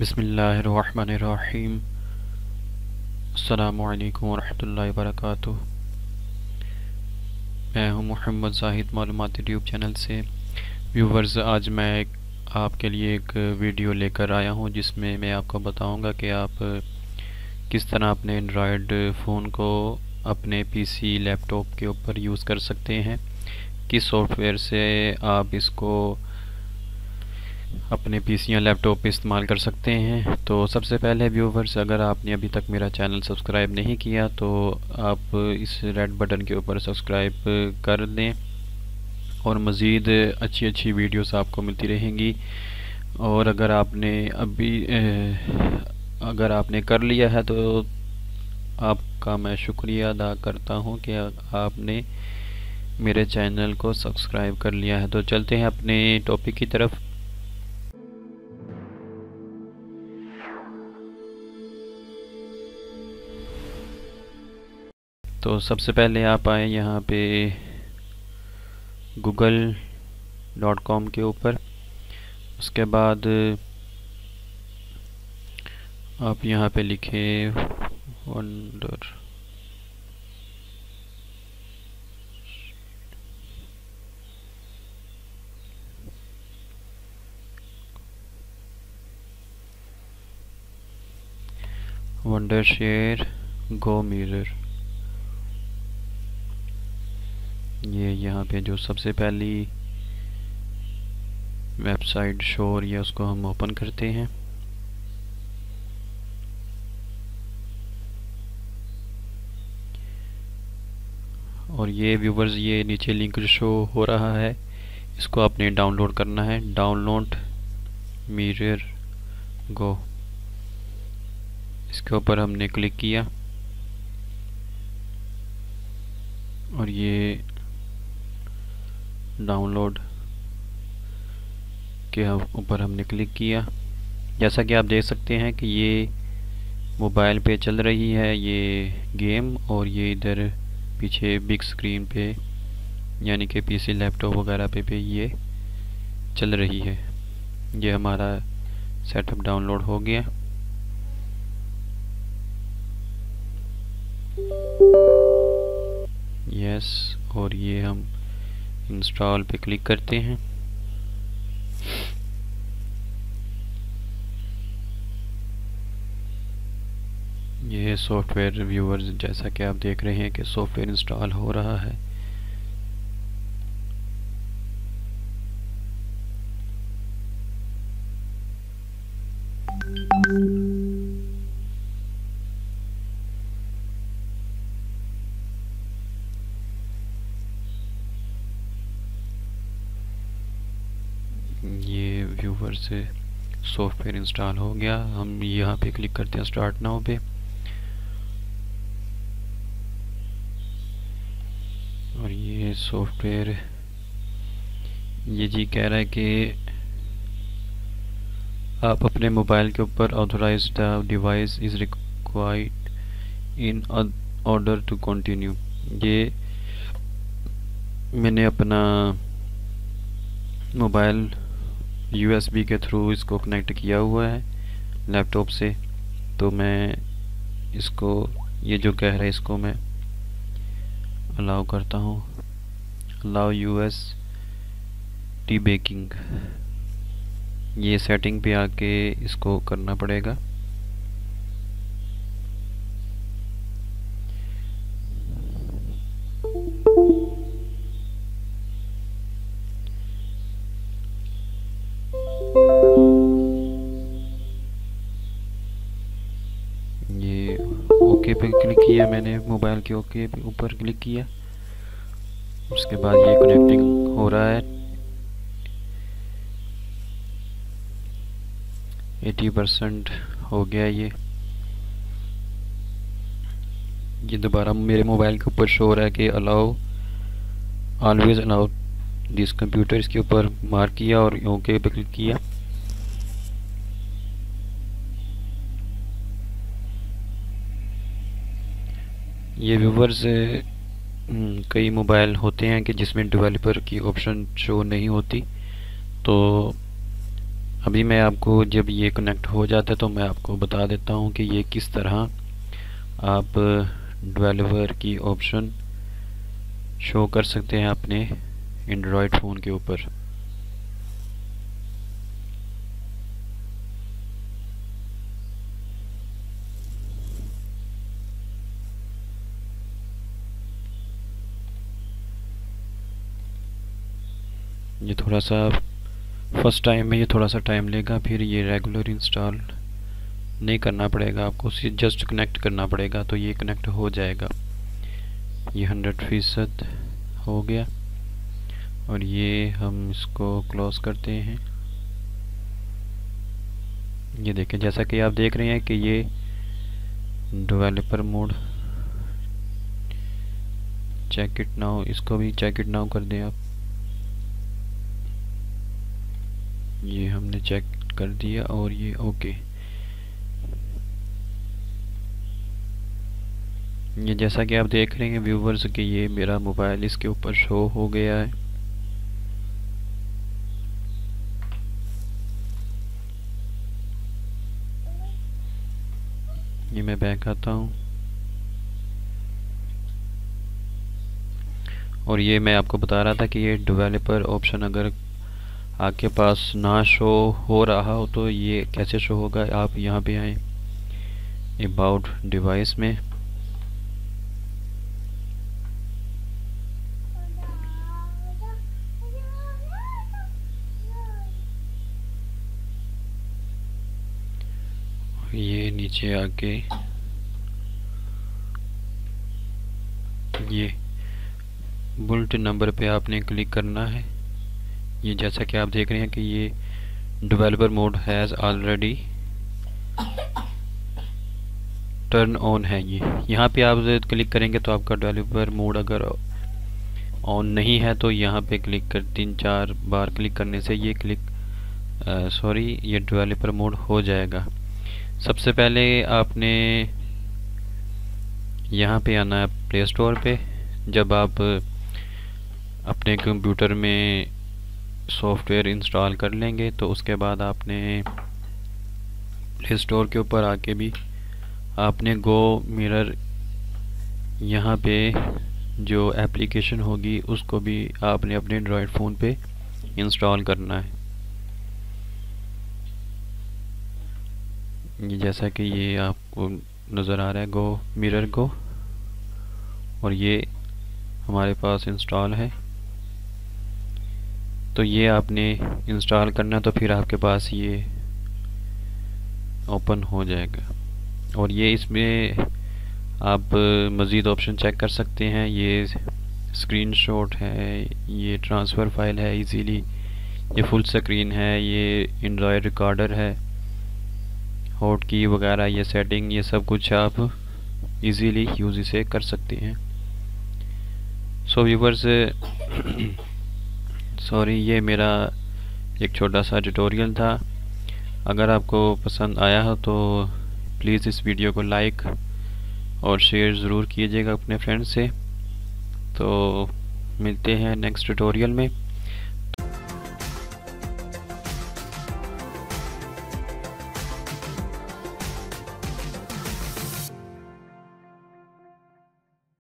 بسم اللہ الرحمن الرحیم۔ السلام علیکم ورحمۃ اللہ وبرکاتہ۔ میں ہوں محمد زاہد معلومات یوٹیوب چینل سے۔ ویورز، آج میں ایک آپ کے لیے ایک ویڈیو لے کر آیا ہوں، جس میں میں آپ کو بتاؤں گا کہ آپ کس طرح اپنے اینڈرائڈ فون کو اپنے پی سی لیپ ٹاپ کے اوپر یوز کر سکتے ہیں۔ کس سافٹ ویئر سے آپ اس کو اپنے پی سی یا لیپ ٹاپ پہ استعمال کر سکتے ہیں۔ تو سب سے پہلے ویورز، اگر آپ نے ابھی تک میرا چینل سبسکرائب نہیں کیا، تو آپ اس ریڈ بٹن کے اوپر سبسکرائب کر دیں۔ اور مزید اچھی اچھی ویڈیوز آپ کو ملتی رہیں گی۔ اور اگر آپ نے ابھی اگر آپ نے کر لیا ہے، تو آپ کا میں شکریہ ادا کرتا ہوں کہ آپ نے میرے چینل کو سبسکرائب کر لیا ہے۔ تو چلتے ہیں اپنے ٹاپک کی طرف۔ تو سب سے پہلے آپ آئیں یہاں پہ گوگل ڈاٹ کام کے اوپر۔ اس کے بعد آپ یہاں پہ لکھیں wonder wonder share go mirror یہ یہاں پہ جو سب سے پہلی ویب سائٹ شو ہو رہی ہے اس کو ہم اوپن کرتے ہیں۔ اور یہ ویورز یہ نیچے لنک شو ہو رہا ہے۔ اس کو آپ نے ڈاؤن لوڈ کرنا ہے۔ ڈاؤن لوڈ میرر گو اس کے اوپر ہم نے کلک کیا۔ اور یہ ڈاؤن لوڈ کے اوپر ہم نے کلک کیا۔ جیسا کہ آپ دیکھ سکتے ہیں کہ یہ موبائل پہ چل رہی ہے، یہ گیم، اور یہ ادھر پیچھے بگ سکرین پہ یعنی کہ پی سی لیپ ٹاپ وغیرہ پہ پہ یہ چل رہی ہے۔ یہ ہمارا سیٹ اپ ڈاؤن لوڈ ہو گیا۔ یس اور یہ ہم انسٹال پہ کلک کرتے ہیں۔ یہ سافٹ ویئر ریویورز جیسا کہ آپ دیکھ رہے ہیں کہ سافٹ ویئر انسٹال ہو رہا ہے۔ یہ ویور سے سافٹ ویئر انسٹال ہو گیا۔ ہم یہاں پہ کلک کرتے ہیں اسٹارٹ ناؤ پہ۔ اور یہ سافٹ ویئر یہ جی کہہ رہا ہے کہ آپ اپنے موبائل کے اوپر authorized device is required in order to continue یہ میں نے اپنا موبائل یو ایس بی کے تھرو اس کو کنیکٹ کیا ہوا ہے لیپ ٹاپ سے، تو میں اس کو، یہ جو کہہ رہا ہے اس کو میں الاؤ کرتا ہوں۔ Allow U S B debugging یہ سیٹنگ پہ آ کے اس کو کرنا پڑے گا۔ اوکے پہ کلک کیا میں نے، موبائل کے اوکے پہ اوپر کلک کیا۔ اس کے بعد یہ کنیکٹنگ ہو رہا ہے۔ ایٹی پرسنٹ ہو گیا یہ۔ یہ دوبارہ میرے موبائل کے اوپر شو رہا ہے کہ allow always allow this computer اس کے اوپر مارک کیا اور اوکے پہ کلک کیا۔ یہ ویورز کئی موبائل ہوتے ہیں کہ جس میں ڈیولپر کی آپشن شو نہیں ہوتی، تو ابھی میں آپ کو جب یہ کنیکٹ ہو جاتا ہے تو میں آپ کو بتا دیتا ہوں کہ یہ کس طرح آپ ڈویلور کی آپشن شو کر سکتے ہیں اپنے اینڈرائڈ فون کے اوپر۔ یہ تھوڑا سا فرسٹ ٹائم میں یہ تھوڑا سا ٹائم لے گا، پھر یہ ریگولر انسٹال نہیں کرنا پڑے گا، آپ کو جسٹ کنیکٹ کرنا پڑے گا تو یہ کنیکٹ ہو جائے گا۔ یہ ہنڈریڈ فیصد ہو گیا۔ اور یہ ہم اس کو کلوز کرتے ہیں۔ یہ دیکھیں، جیسا کہ آپ دیکھ رہے ہیں کہ یہ developer mode check it now اس کو بھی چیک اٹ ناؤ کر دیں آپ۔ یہ ہم نے چیک کر دیا اور یہ اوکے۔ یہ جیسا کہ آپ دیکھ رہے ہیں ویورز کہ یہ میرا موبائل اس کے اوپر شو ہو گیا ہے۔ یہ میں بیک آتا ہوں۔ اور یہ میں آپ کو بتا رہا تھا کہ یہ ڈیویلپر آپشن اگر آپ کے پاس نہ شو ہو رہا ہو تو یہ کیسے شو ہوگا؟ آپ یہاں پہ آئیں۔ اباؤٹ ڈیوائس میں۔ یہ نیچے آ کے۔ یہ۔ بلٹ نمبر پہ آپ نے کلک کرنا ہے۔ یہ جیسا کہ آپ دیکھ رہے ہیں کہ یہ developer mode has already turn on ہے یہ۔ یہاں پہ آپ کلک کریں گے تو آپ کا ڈیولپر موڈ اگر آن نہیں ہے تو یہاں پہ کلک کر، تین چار بار کلک کرنے سے یہ کلک سوری، یہ ڈیولپر موڈ ہو جائے گا۔ سب سے پہلے آپ نے یہاں پہ آنا ہے پلے اسٹور پہ۔ جب آپ اپنے کمپیوٹر میں سافٹ ویئر انسٹال کر لیں گے، تو اس کے بعد آپ نے پلے اسٹور کے اوپر آ کے بھی آپ نے گو میرر یہاں پہ جو اپلیکیشن ہوگی، اس کو بھی آپ نے اپنے انڈرائڈ فون پہ انسٹال کرنا ہے۔ جیسا کہ یہ آپ کو نظر آ رہا ہے گو میرر گو اور یہ ہمارے پاس انسٹال ہے۔ تو یہ آپ نے انسٹال کرنا تو پھر آپ کے پاس یہ اوپن ہو جائے گا۔ اور یہ اس میں آپ مزید آپشن چیک کر سکتے ہیں۔ یہ اسکرین شاٹ ہے، یہ ٹرانسفر فائل ہے ایزیلی یہ فل سکرین ہے، یہ انڈرائڈ ریکارڈر ہے ہوٹ کی وغیرہ، یہ سیٹنگ یہ سب کچھ آپ ایزیلی یوز اسے کر سکتے ہیں۔ سو ویورز سوری، یہ میرا ایک چھوٹا سا ٹیٹوریل تھا۔ اگر آپ کو پسند آیا ہو تو پلیز اس ویڈیو کو لائک اور شیئر ضرور کیجیے گا اپنے فرینڈ سے۔ تو ملتے ہیں نیکسٹ ٹیٹوریل میں۔